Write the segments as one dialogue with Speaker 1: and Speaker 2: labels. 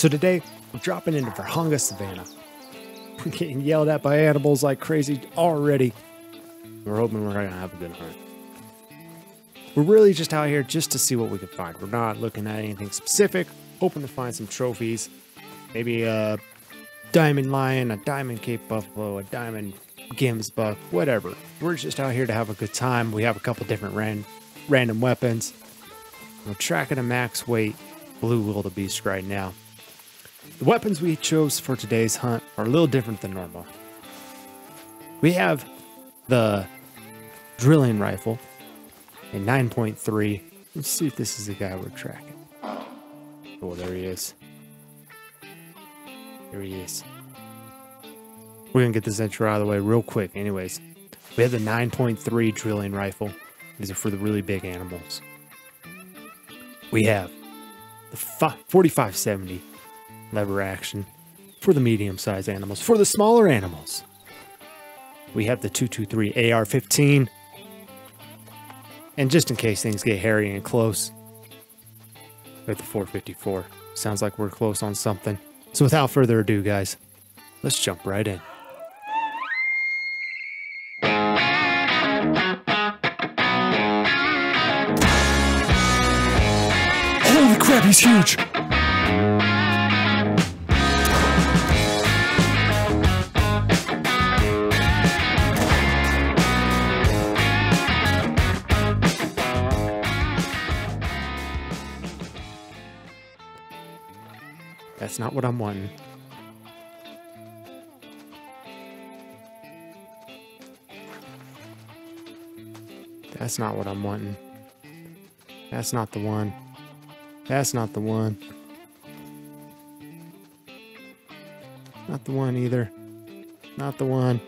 Speaker 1: So today, we're dropping into Vurhonga Savanna. We're getting yelled at by animals like crazy already. We're hoping we're gonna have a good hunt. We're really just out here just to see what we can find. We're not looking at anything specific, hoping to find some trophies. Maybe a diamond lion, a diamond cape buffalo, a diamond gemsbok, whatever. We're just out here to have a good time. We have a couple different ran- random weapons. We're tracking a max weight blue wildebeest right now. The weapons we chose for today's hunt are a little different than normal. We have the drilling rifle, a 9.3. Let's see if this is the guy we're tracking. Oh, there he is. There he is. We're gonna get this intro out of the way real quick. Anyways, we have the 9.3 drilling rifle. These are for the really big animals. We have the 4570 lever action for the medium sized animals. For the smaller animals, we have the 223 AR 15. And just in case things get hairy and close, we have the 454. Sounds like we're close on something. So without further ado, guys, let's jump right in. Holy crap, he's huge! That's not what I'm wanting. That's not what I'm wanting. That's not the one. That's not the one. Not the one either. Not the one.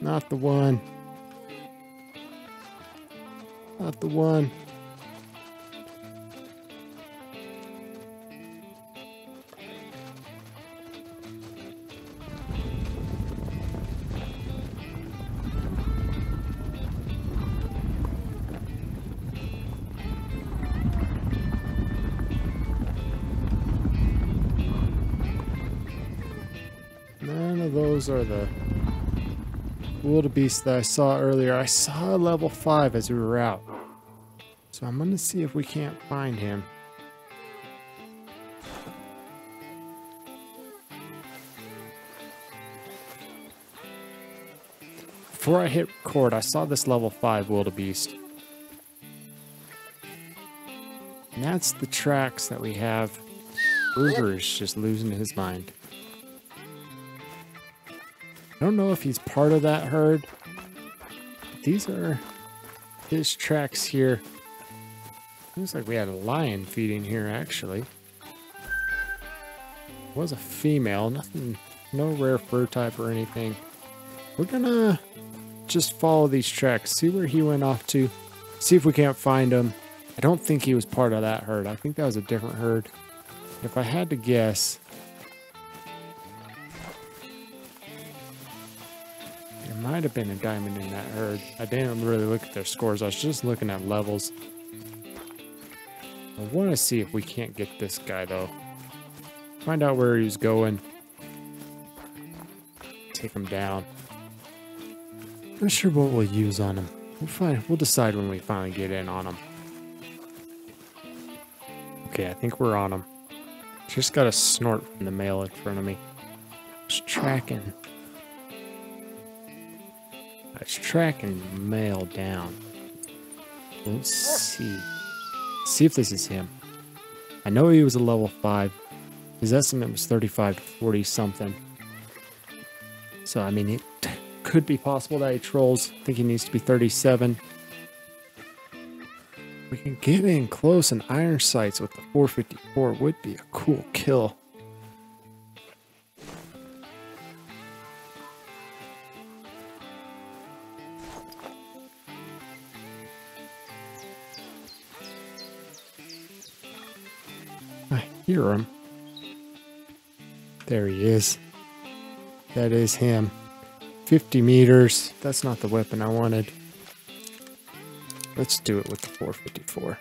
Speaker 1: Not the one. Not the one. Are the wildebeest that I saw earlier. I saw a level 5 as we were out. So I'm going to see if we can't find him. Before I hit record, I saw this level 5 wildebeest. And that's the tracks that we have. Ruger is just losing his mind. I don't know if he's part of that herd. These are his tracks here. Looks like we had a lion feeding here, actually. was a female, nothing, no rare fur type or anything. We're gonna just follow these tracks, see where he went off to, see if we can't find him. I don't think he was part of that herd. I think that was a different herd. If I had to guess, might have been a diamond in that herd. I didn't really look at their scores. I was just looking at levels. I want to see if we can't get this guy, though. Find out where he's going. Take him down. Not sure what we'll use on him. We'll, find, we'll decide when we finally get in on him. Okay, I think we're on him. Just got a snort from the male in front of me. Just tracking. It's and mail down. Let's see. See if this is him. I know he was a level 5. His estimate was 35 to 40 something. So, I mean, it could be possible that he trolls. I think he needs to be 37. We can get in close and iron sights with the 454 would be a cool kill. Hear him. There he is. That is him. 50 meters. That's not the weapon I wanted. Let's do it with the 454.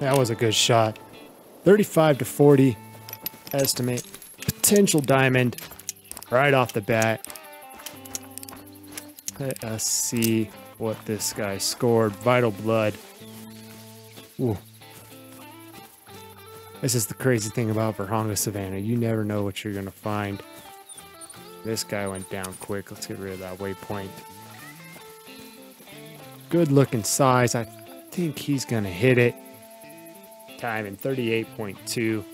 Speaker 1: That was a good shot. 35 to 40 estimate. Potential diamond right off the bat. Let us see what this guy scored. Vital blood. Ooh. This is the crazy thing about Vurhonga Savanna. You never know what you're going to find. This guy went down quick. Let's get rid of that waypoint. Good looking size. I think he's going to hit it. Diamond 38.2.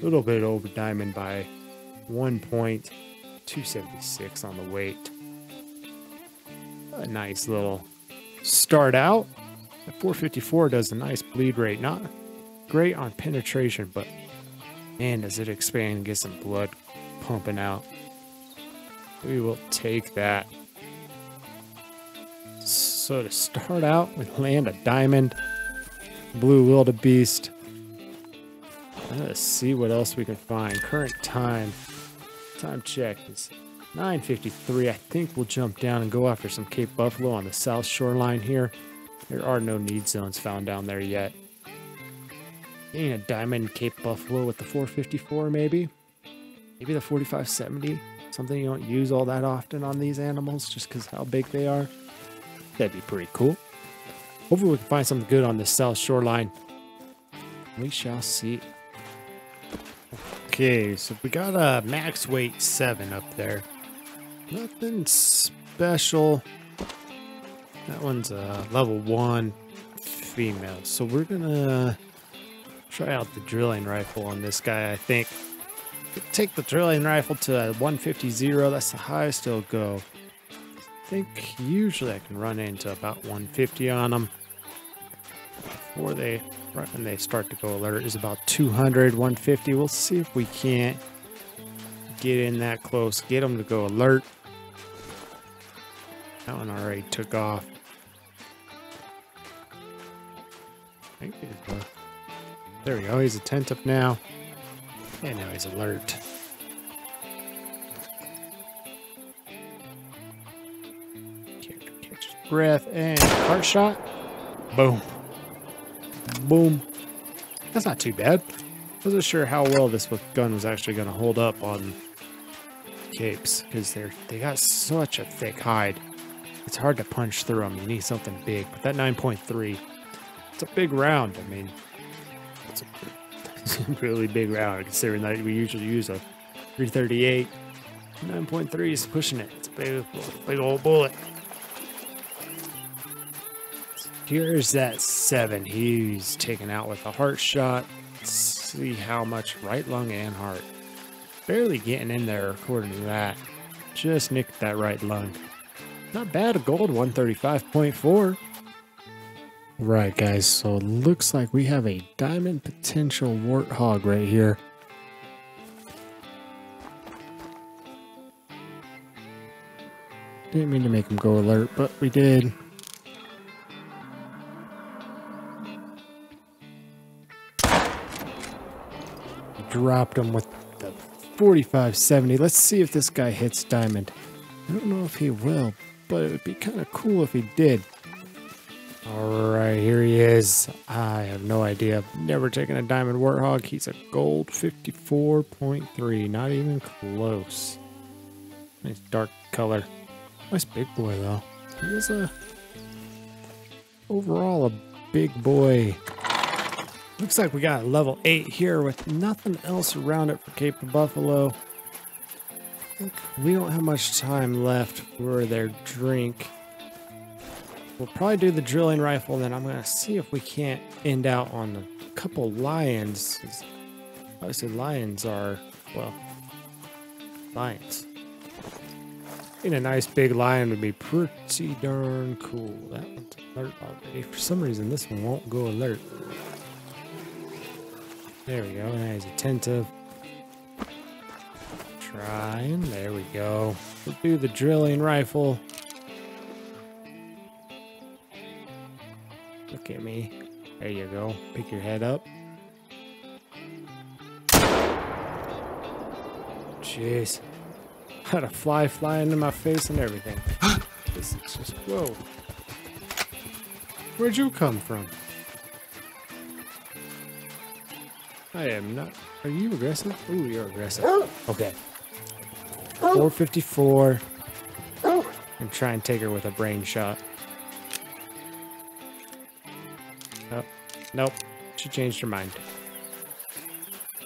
Speaker 1: A little bit over diamond by one point. 276 on the weight. A nice little start out. The 454 does a nice bleed rate. Not great on penetration, but man, does it expand and get some blood pumping out. We will take that. So to start out, we land a diamond, blue wildebeest. Let's see what else we can find. Current time, time check is 9.53. I think we'll jump down and go after some Cape Buffalo on the south shoreline here. There are no need zones found down there yet. Getting a diamond Cape Buffalo with the 454 maybe. Maybe the 4570. Something you don't use all that often on these animals just because how big they are. That'd be pretty cool. Hopefully we can find something good on the south shoreline. We shall see. Okay, so we got a max weight 7 up there. Nothing special. That one's a level 1 female. So we're gonna try out the drilling rifle on this guy, I think. Take the drilling rifle to a 150 zero. That's the highest it'll go. I think usually I can run into about 150 on them. Before they, right when they start to go alert, is about 200, 150. We'll see if we can't get in that close, get them to go alert. That one already took off. There we go. He's attentive now. And now he's alert. Character catches breath and heart shot. Boom. Boom. That's not too bad. Wasn't sure how well this gun was actually going to hold up on capes because they're they got such a thick hide. It's hard to punch through them. You need something big. But that 9.3, it's a big round. I mean, really big round considering that we usually use a 338. 9.3 is pushing it. It's a big, big old bullet. Here's that seven. He's taken out with a heart shot. Let's see how much right lung and heart. Barely getting in there according to that. Just nicked that right lung. Not bad, a gold 135.4. Right, guys, so it looks like we have a diamond potential warthog right here. Didn't mean to make him go alert, but we did. Dropped him with the 4570. Let's see if this guy hits diamond. I don't know if he will, but it would be kind of cool if he did. All right, here he is. I have no idea. Never taken a diamond warthog. He's a gold 54.3. Not even close. Nice dark color. Nice big boy, though. He is a... Overall, a big boy. Looks like we got level 8 here with nothing else around it for Cape of Buffalo. We don't have much time left for their drink. We'll probably do the drilling rifle, then I'm to see if we can't end out on a couple lions. Obviously, lions are, well, lions. Being a nice big lion would be pretty darn cool. That one's alert already. For some reason, this one won't go alert. There we go. Now he's attentive. Trying. There we go. We'll do the drilling rifle. Look at me. There you go. Pick your head up. Jeez. Had a fly fly into my face and everything. this is just, whoa. Where'd you come from? I am not. Are you aggressive? Ooh, you're aggressive. Okay. 454. And try and take her with a brain shot. Oh, nope. She changed her mind.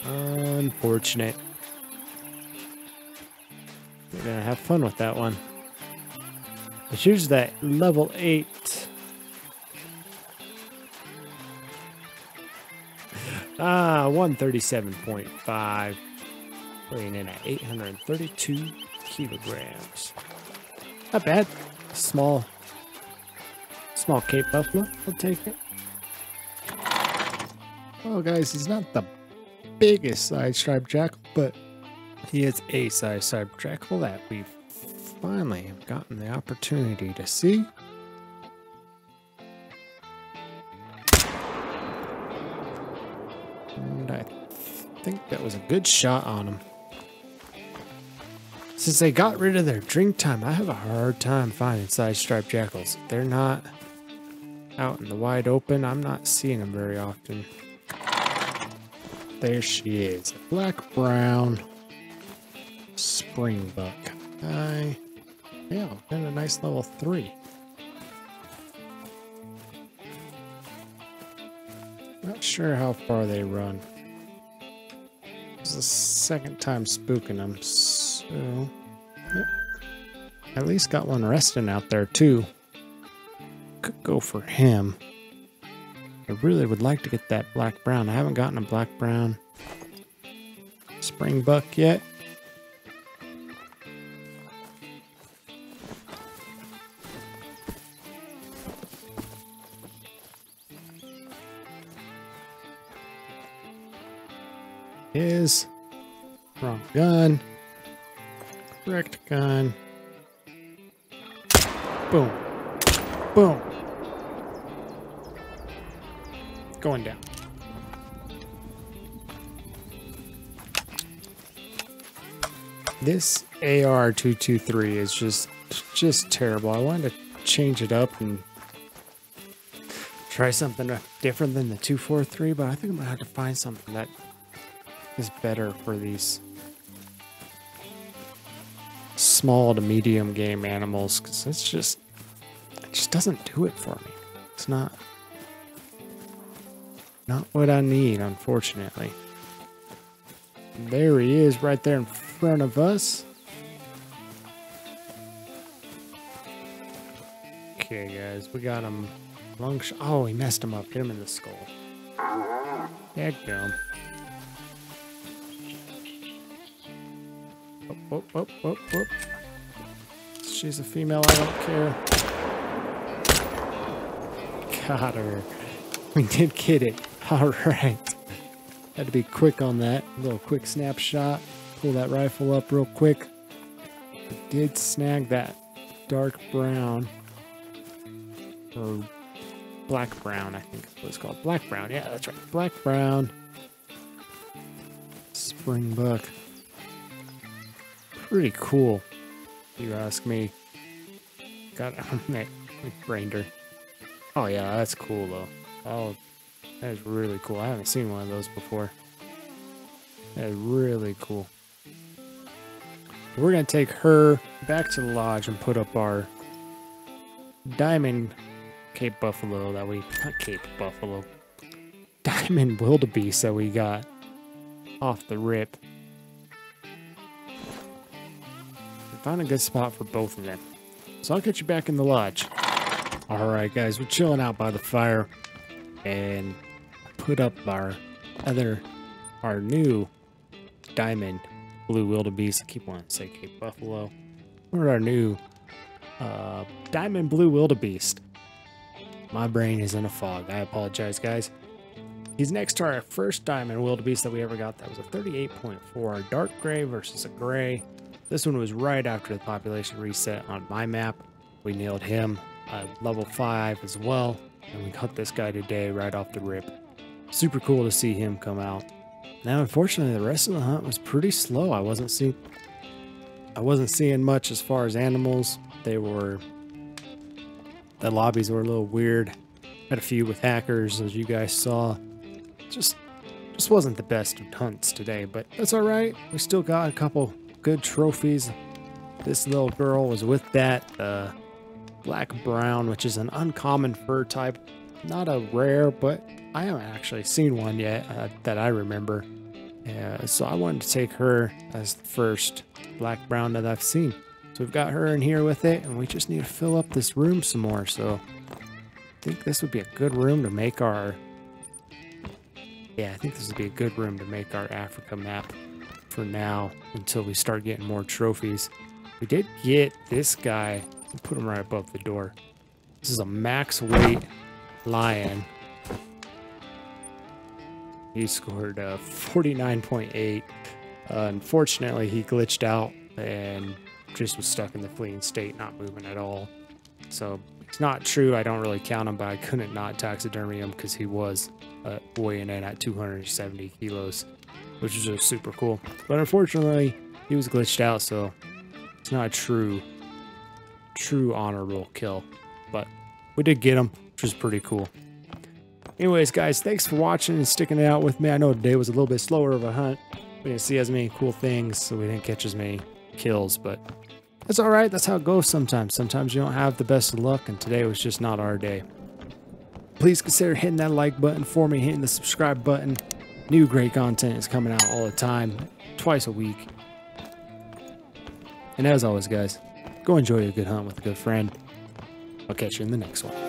Speaker 1: Unfortunate. We're gonna have fun with that one. But here's that level 8. Ah, 137.5. Weighing in at 832 kilograms. Not bad. Small, small Cape Buffalo. I'll take it. Well, guys, he's not the biggest side striped jackal, but he is a side striped jackal that we've finally have gotten the opportunity to see. And I think that was a good shot on him. Since they got rid of their drink time, I have a hard time finding side striped jackals. They're not out in the wide open. I'm not seeing them very often. There she is. Black brown springbuck. I yeah, and a nice level three. Not sure how far they run. This is the second time spooking them, so yep. at least got one resting out there too. Could go for him. I really would like to get that black brown. I haven't gotten a black brown spring buck yet. Is wrong gun. Correct gun. Boom. Boom. Going down. This AR223 is just just terrible. I wanted to change it up and try something different than the 243, but I think I'm gonna have to find something that is better for these small to medium game animals because it's just it just doesn't do it for me. It's not not what I need, unfortunately. There he is right there in front of us. Okay, guys, we got him. Long oh, he messed him up. Hit him in the skull. Yeah, go. Whoop, whoop, whoop, whoop, whoop. She's a female, I don't care. Got her. We did get it. Alright. Had to be quick on that. A little quick snapshot. Pull that rifle up real quick. Did snag that dark brown. Or black brown, I think what it's called. Black brown. Yeah, that's right. Black brown. Spring buck. Pretty cool, you ask me. Got it. brained her. Oh yeah, that's cool though. Oh, that is really cool. I haven't seen one of those before. That is really cool. We're going to take her back to the lodge and put up our diamond Cape Buffalo that we... Not Cape Buffalo. Diamond wildebeest that we got off the rip. Found a good spot for both of them. So I'll get you back in the lodge. Alright guys, we're chilling out by the fire. And put up our other, our new diamond blue wildebeest. I keep wanting to say Cape Buffalo. We're our new uh, diamond blue wildebeest. My brain is in a fog. I apologize, guys. He's next to our first diamond wildebeest that we ever got. That was a 38.4 dark gray versus a gray. This one was right after the population reset on my map. We nailed him uh, level 5 as well. And we got this guy today right off the rip. Super cool to see him come out. Now, unfortunately, the rest of the hunt was pretty slow. I wasn't seeing, I wasn't seeing much as far as animals. They were, the lobbies were a little weird. Had a few with hackers, as you guys saw. Just Just wasn't the best of hunts today, but that's all right. We still got a couple good trophies. This little girl was with that uh, black brown, which is an uncommon fur type. Not a rare, but I haven't actually seen one yet uh, that I remember. Uh, so I wanted to take her as the first black brown that I've seen. So we've got her in here with it, and we just need to fill up this room some more. So I think this would be a good room to make our yeah, I think this would be a good room to make our Africa map for now until we start getting more trophies. We did get this guy. Put him right above the door. This is a max weight lion. He scored uh, 49.8. Uh, unfortunately, he glitched out and just was stuck in the fleeing state, not moving at all. So it's not true. I don't really count him, but I couldn't not taxidermy him because he was uh, weighing in at 270 kilos, which is just super cool. But unfortunately, he was glitched out, so it's not true, true honorable kill. But we did get him, which is pretty cool. Anyways, guys, thanks for watching and sticking it out with me. I know today was a little bit slower of a hunt. We didn't see as many cool things, so we didn't catch as many kills, but that's all right. That's how it goes sometimes. Sometimes you don't have the best of luck, and today was just not our day please consider hitting that like button for me, hitting the subscribe button. New great content is coming out all the time, twice a week. And as always, guys, go enjoy a good hunt with a good friend. I'll catch you in the next one.